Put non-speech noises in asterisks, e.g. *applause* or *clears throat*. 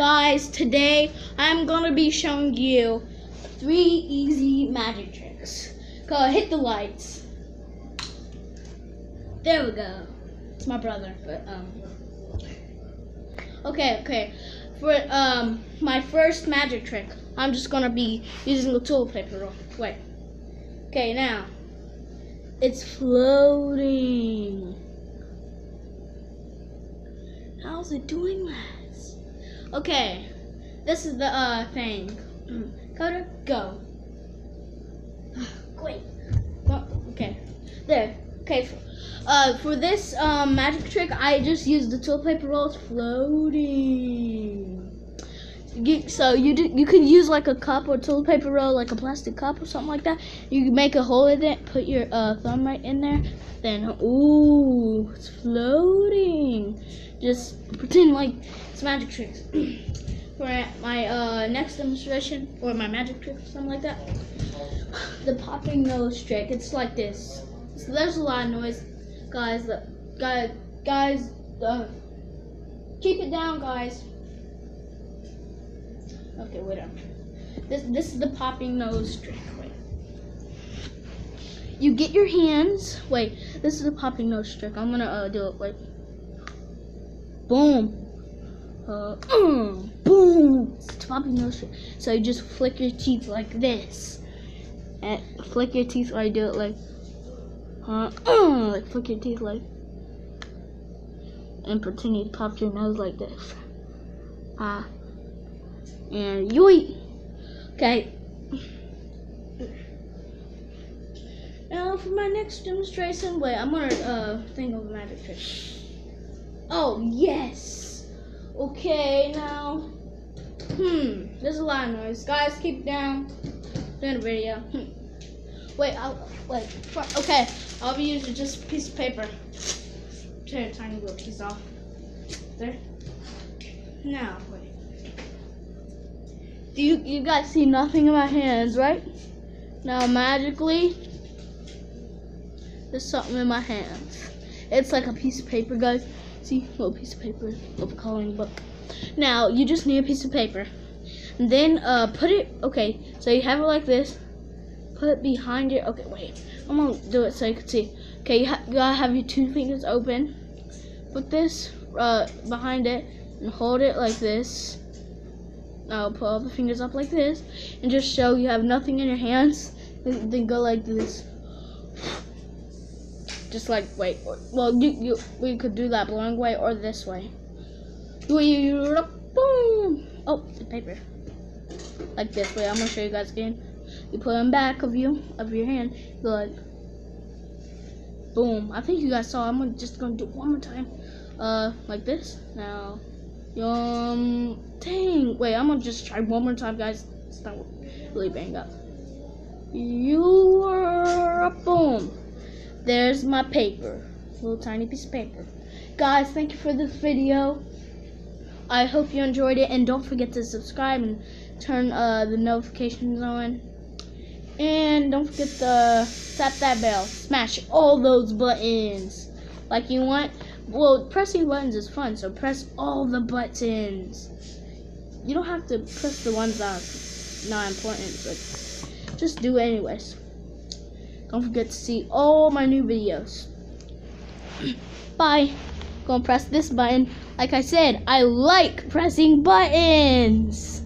guys, today I'm gonna be showing you three easy magic tricks. Go hit the lights. There we go. It's my brother, but um. Okay, okay. For um my first magic trick, I'm just gonna be using the toilet paper roll. Wait. Okay, now it's floating. How's it doing this? Okay, this is the uh thing. Coda, *clears throat* go. Oh, *sighs* okay, there. Okay. Uh, for this um, magic trick, I just used the toilet paper roll. It's floating. You, so you do, you can use like a cup or toilet paper roll, like a plastic cup or something like that. You can make a hole in it, put your uh, thumb right in there, then ooh, it's floating. Just pretend like it's magic tricks. *clears throat* For my uh, next demonstration or my magic trick or something like that, *sighs* the popping nose trick. It's like this. So there's a lot of noise, guys. Guys, guys, uh, keep it down, guys. Okay, wait up. This this is the popping nose trick. Wait. You get your hands. Wait, this is the popping nose trick. I'm gonna uh, do it. Wait. Boom. Uh, *clears throat* boom. It's popping nose trick. So you just flick your teeth like this. And flick your teeth or I do it like uh, *clears throat* like flick your teeth like and pretend you pop your nose like this. Ah. Uh, and yoink. Okay. Now for my next demonstration, wait, I'm gonna uh think of a magic trick. Oh yes. Okay, now. Hmm. There's a lot of noise, guys. Keep down. Doing a video. Hmm. Wait, I'll wait. Okay, I'll be using just a piece of paper. Tear a tiny little piece off. There. Now, wait. You you guys see nothing in my hands, right? Now magically, there's something in my hands. It's like a piece of paper, guys. See, little piece of paper, little coloring book. Now you just need a piece of paper, and then uh, put it. Okay, so you have it like this. Put it behind it. Okay, wait. I'm gonna do it so you can see. Okay, you, ha you gotta have your two fingers open. Put this uh, behind it and hold it like this. Now put all the fingers up like this and just show you have nothing in your hands. Then go like this. Just like wait. Well, you you we could do that blowing way or this way. Boom! Oh, the paper. Like this way. I'm gonna show you guys again. You put them back of you of your hand. Go like boom. I think you guys saw. I'm gonna, just gonna do it one more time. Uh, like this. Now, yum. Dang. Wait, I'm gonna just try one more time, guys. It's not really bang up. You are a boom. There's my paper. Little tiny piece of paper. Guys, thank you for this video. I hope you enjoyed it, and don't forget to subscribe and turn uh, the notifications on. And don't forget to tap that bell. Smash all those buttons like you want. Well, pressing buttons is fun, so press all the buttons. You don't have to press the ones that are not important, but just do it anyways. Don't forget to see all my new videos. *clears throat* Bye. Gonna press this button. Like I said, I like pressing buttons.